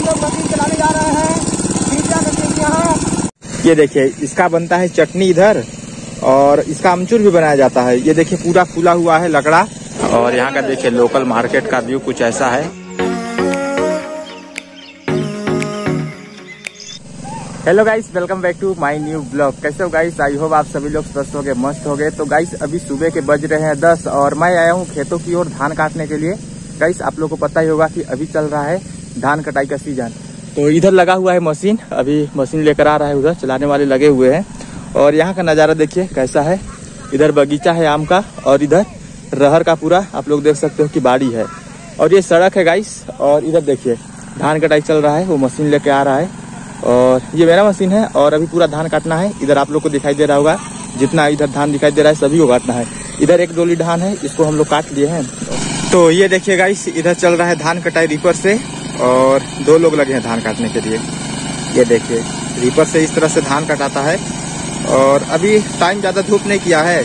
हम लोग मशीन चलाने जा रहे हैं। यहाँ। ये देखिए, इसका बनता है चटनी इधर, और इसका अमचूर भी बनाया जाता है। ये देखिए, पूरा फूला हुआ है लकड़ा, और यहाँ का देखिए लोकल मार्केट का व्यू कुछ ऐसा है। Hello guys welcome back to my new blog कैसे हो गाइस आई होप आप सभी लोग स्वस्थ हो गए मस्त हो गए तो गाइस अभी सुबह के बज रहे हैं दस, और मैं आया हूँ खेतों की ओर धान काटने के लिए। गाइस आप लोग को पता ही होगा कि अभी चल रहा है धान कटाई का सीज़न। तो इधर लगा हुआ है मशीन, अभी मशीन लेकर आ रहा है उधर, चलाने वाले लगे हुए हैं। और यहाँ का नज़ारा देखिए कैसा है। इधर बगीचा है आम का, और इधर रहर का पूरा, आप लोग देख सकते हो कि बाड़ी है। और ये सड़क है गाइस, और इधर देखिए, धान कटाई चल रहा है, वो मशीन लेके आ रहा है। और ये मेरा मशीन है, और अभी पूरा धान काटना है। इधर आप लोग को दिखाई दे रहा होगा, जितना इधर धान दिखाई दे रहा है, सभी को काटना है। इधर एक डोली धान है, इसको हम लोग काट लिए हैं। तो ये देखिए गाइस, इधर चल रहा है धान कटाई रीपर से। और दो लोग लगे हैं धान काटने के लिए। ये देखिए रीपर से इस तरह से धान कटाता है और अभी टाइम ज़्यादा धूप नहीं किया है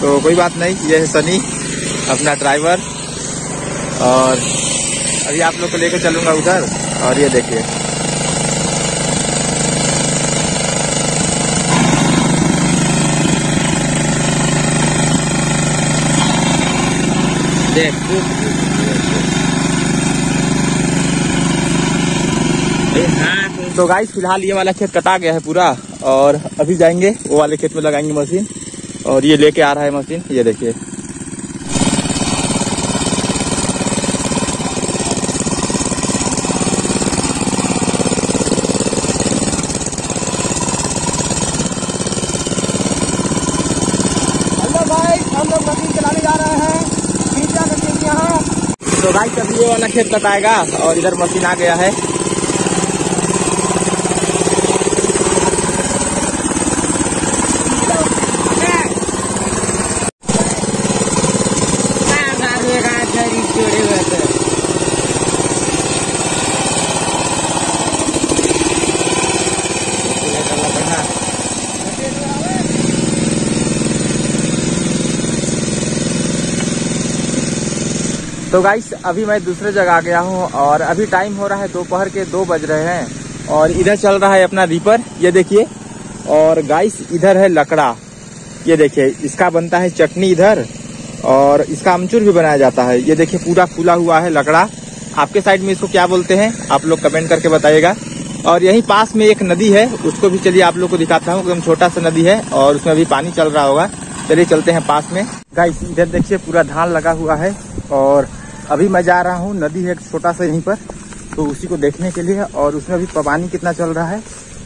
तो कोई बात नहीं, ये है सनी, अपना ड्राइवर और अभी आप लोग को लेकर चलूँगा उधर, और ये देखिए। तो गाइस फ़िलहाल ये वाला खेत कटा गया है पूरा और अभी जाएँगे वो वाले खेत में लगाएँगे मशीन और ये लेके आ रहा है मशीन ये देखिए। हेलो भाई हम लोग मशीन चलाने जा रहे हैं कृपया करके यहाँ। तो गाइस अभी ये वाला खेत कटाएगा और इधर मशीन आ गया है। तो गाइस अभी मैं दूसरे जगह आ गया हूँ और अभी टाइम हो रहा है दोपहर के दो बज रहे हैं और इधर चल रहा है अपना रीपर ये देखिए। और गाइस इधर है लकड़ा, ये देखिए। इसका बनता है चटनी इधर और इसका अमचूर भी बनाया जाता है। ये देखिए, पूरा फूला हुआ है लकड़ा। आपके साइड में इसको क्या बोलते हैं, आप लोग कमेंट करके बताइएगा। और यहीं पास में एक नदी है, उसको भी चलिए आप लोग को दिखाता हूँ, एकदम छोटा सा नदी है और उसमें अभी पानी चल रहा होगा। चलिए चलते हैं पास में। गाइस इधर देखिए, पूरा धान लगा हुआ है और अभी मैं जा रहा हूँ, नदी है छोटा सा यहीं पर तो उसी को देखने के लिए और उसमें अभी पानी कितना चल रहा है,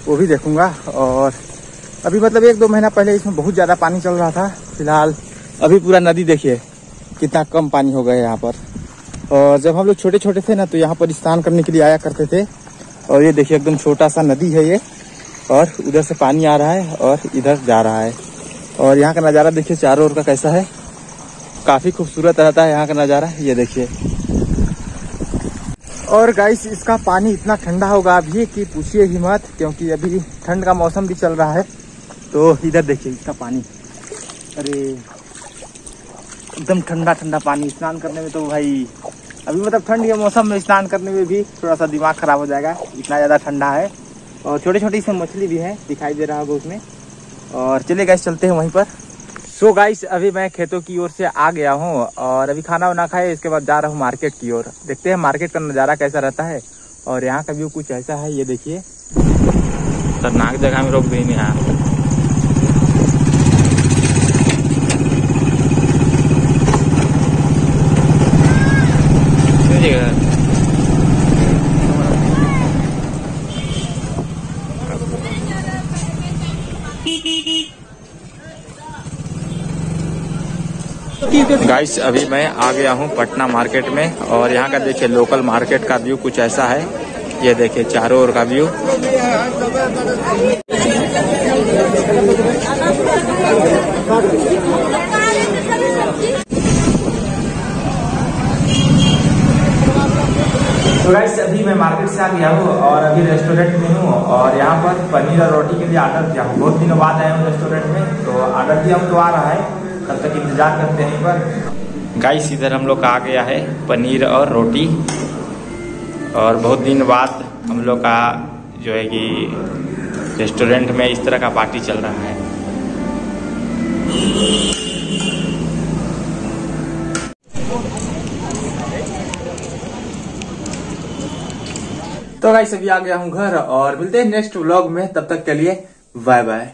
वो भी देखूँगा। और अभी मतलब एक दो महीना पहले इसमें बहुत ज़्यादा पानी चल रहा था, फ़िलहाल अभी पूरा नदी देखिए, कितना कम पानी हो गया यहाँ पर। और जब हम लोग छोटे छोटे थे ना तो यहाँ पर स्नान करने के लिए आया करते थे। और ये देखिए, एकदम छोटा सा नदी है ये, और उधर से पानी आ रहा है और इधर जा रहा है। और यहाँ का नज़ारा देखिए, चारों ओर का कैसा है। काफ़ी खूबसूरत रहता है यहाँ का नज़ारा। ये देखिए। और गाइस इसका पानी इतना ठंडा होगा अभी कि पूछिए ही मत, क्योंकि अभी ठंड का मौसम भी चल रहा है। तो इधर देखिए इसका पानी। अरे, एकदम ठंडा ठंडा पानी स्नान करने में तो भाई, अभी मतलब ठंड के मौसम में स्नान करने में भी थोड़ा सा दिमाग खराब हो जाएगा, इतना ज़्यादा ठंडा है। और छोटी छोटी इसमें मछली भी है, दिखाई दे रहा होगा उसमें। और चलिए गैस चलते हैं वहीं पर। सो so गाइस अभी मैं खेतों की ओर से आ गया हूँ और अभी खाना वाना खाए, इसके बाद जा रहा हूँ मार्केट की ओर। देखते हैं मार्केट का नज़ारा कैसा रहता है और यहाँ का व्यू कुछ ऐसा है, ये देखिए। खतरनाक जगह में रोक देंगे यहाँ गाइस अभी मैं आ गया हूँ पटना मार्केट में और यहाँ का देखिए लोकल मार्केट का व्यू कुछ ऐसा है। ये देखिए चारों ओर का व्यू तो गाइस अभी मैं मार्केट से आ गया हूँ और अभी रेस्टोरेंट में हूँ और यहाँ पर पनीर और रोटी के लिए ऑर्डर दिया हूँ। बहुत दिनों बाद आया हूँ रेस्टोरेंट में तो ऑर्डर दिया हूँ तो आ रहा है। तब तक इंतज़ार करते हैं पर। गाइस इधर हम लोग का आ गया है पनीर और रोटी। और बहुत दिन बाद हम लोग का जो है कि रेस्टोरेंट में इस तरह का पार्टी चल रहा है। तो गाइस अभी आ गया हूँ घर और मिलते हैं नेक्स्ट व्लॉग में। तब तक के लिए बाय बाय